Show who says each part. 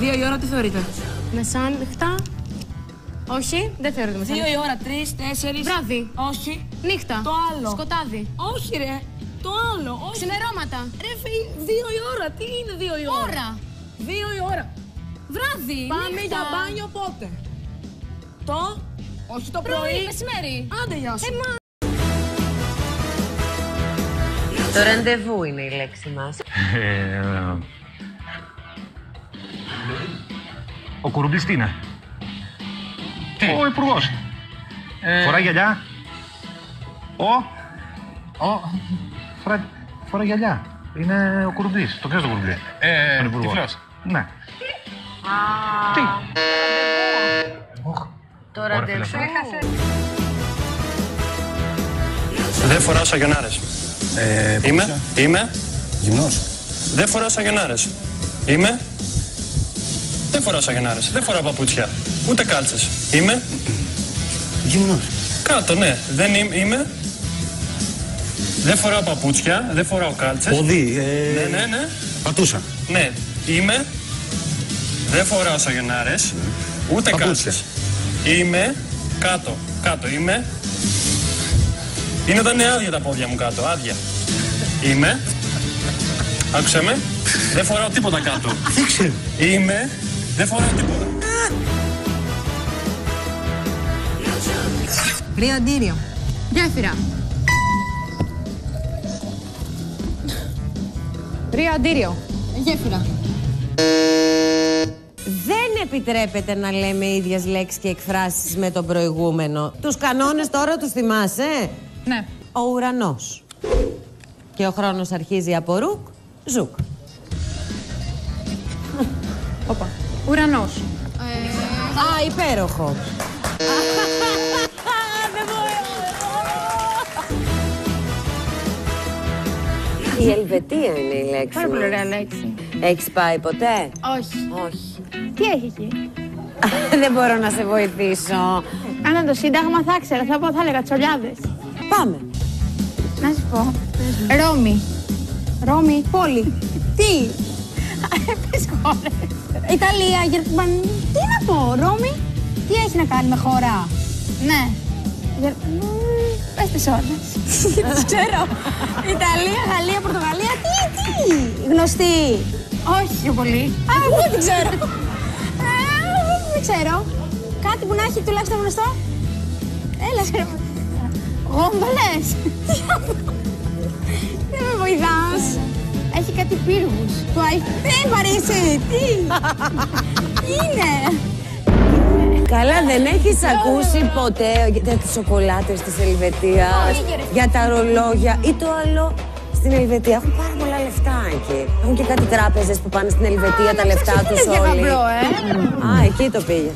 Speaker 1: Δύο η ώρα τι θεωρείτε;
Speaker 2: Μεσάνυχτα. Όχι, δεν θεωρείται
Speaker 1: Δύο
Speaker 2: μεσάνυχτα.
Speaker 1: η ώρα, τρεις, τέσσερις.
Speaker 2: Βράδυ.
Speaker 1: Όχι.
Speaker 2: Νύχτα.
Speaker 1: Το άλλο.
Speaker 2: Σκοτάδι.
Speaker 1: Όχι, ρε. Το άλλο. Όχι.
Speaker 2: Ξημερώματα.
Speaker 1: Ρε, φι- δύο η ώρα. Τι είναι δύο η ώρα;
Speaker 2: Ώρα.
Speaker 1: Δύο η ώρα.
Speaker 2: Βράδυ.
Speaker 1: Πάμε
Speaker 2: νύχτα.
Speaker 1: για μπάνιο πότε; Το. Όχι το πρωί.
Speaker 2: Πρωί, μεσημέρι.
Speaker 1: Άντε, γεια σου.
Speaker 2: Ε,
Speaker 3: Το ραντεβού είναι η λέξη μας.
Speaker 4: Ε, ο Κουρουμπλής τι είναι; Ο υπουργός. Φοράει γυαλιά. Ο. Ο. Φοράει, φοράει γυαλιά. Είναι ο Κουρουμπλής. Το ξέρεις τον Κουρουμπλή.
Speaker 5: Ε,
Speaker 4: Τον υπουργό.
Speaker 5: τυφλός.
Speaker 4: Ναι. Τι; Οχ.
Speaker 3: Το
Speaker 4: Ωραία,
Speaker 3: ραντεβού.
Speaker 4: φίλε.
Speaker 6: Δεν φοράω σαγιονάρες.
Speaker 5: Ε,
Speaker 6: Είμαι, είμαι,
Speaker 5: Γυμνός.
Speaker 6: δεν φοράω σαγιονάρες. Είμαι, δεν φοράω σαγιονάρες. Δεν φοράω παπούτσια. Ούτε κάλτσες. Είμαι,
Speaker 5: Γυμνός.
Speaker 6: κάτω, ναι. Δεν είμαι, είμαι. Δεν φοράω παπούτσια, δεν φοράω κάλτσες.
Speaker 5: Ποδί. Ε,
Speaker 6: Ναι, ναι, ναι.
Speaker 5: Πατούσα.
Speaker 6: Ναι, είμαι. Δεν φοράω σαγιονάρες. Ούτε
Speaker 5: Παπούτσια.
Speaker 6: κάλτσες. Είμαι, κάτω, κάτω είμαι. Είναι όταν είναι άδεια τα πόδια μου κάτω, άδεια. Είμαι. Άκουσε με. Δεν φοράω τίποτα κάτω.
Speaker 5: Δεν ξέρω.
Speaker 6: Είμαι. Δεν φοράω τίποτα.
Speaker 2: Ριαντήριο. Γέφυρα. Ριαντήριο. Γέφυρα.
Speaker 3: Δεν επιτρέπεται να λέμε ίδιες λέξεις και εκφράσεις με τον προηγούμενο. Τους κανόνες τώρα τους θυμάσαι;
Speaker 2: Ναι.
Speaker 3: Ο ουρανός. Και ο χρόνος αρχίζει από ρουκ, ζουκ.
Speaker 2: Όπα. Ουρανός.
Speaker 3: Α, υπέροχο. Η Ελβετία είναι η λέξη
Speaker 2: Πάρα πολύ
Speaker 3: μας.
Speaker 2: ωραία λέξη.
Speaker 3: Έχεις πάει ποτέ;
Speaker 2: Όχι.
Speaker 3: Όχι.
Speaker 2: Τι έχει εκεί;
Speaker 3: Δεν μπορώ να σε βοηθήσω.
Speaker 2: Αν ήταν το Σύνταγμα θα ήξερα, θα πω, θα έλεγα τσολιάδες.
Speaker 3: Πάμε.
Speaker 2: Να σου πω. Ρώμη. Ρώμη, πόλη. Τι; Πες χώρες. Ιταλία, Γερμανία. Τι να πω, Ρώμη; Τι έχει να κάνει με χώρα; Ναι. Γερ... Μ, Πες τις ώρες. Δεν τις ξέρω. Ιταλία, Γαλλία, Πορτογαλία. Τι, τι; Γνωστή. Όχι πιο πολύ. Α, εγώ δεν την ξέρω. Α, δεν ξέρω. Κάτι που να έχει τουλάχιστον γνωστό. Έλα, σε Γόμπαλες. Δεν με βοηθάς; Έχει κάτι πύργους. Το Αϊ- Δεν μ' αρέσει. Τι; Τι είναι.
Speaker 3: Καλά, δεν έχεις ακούσει ποτέ για τις σοκολάτες της Ελβετίας,
Speaker 2: Όχι, ρε.
Speaker 3: για τα ρολόγια ή το άλλο. Στην Ελβετία έχουν πάρα πολλά λεφτά εκεί. Έχουν και κάτι τράπεζες που πάνε στην Ελβετία τα λεφτά τους
Speaker 2: για
Speaker 3: όλοι.
Speaker 2: γαμπρό, ε.
Speaker 3: Α, εκεί το πήγε.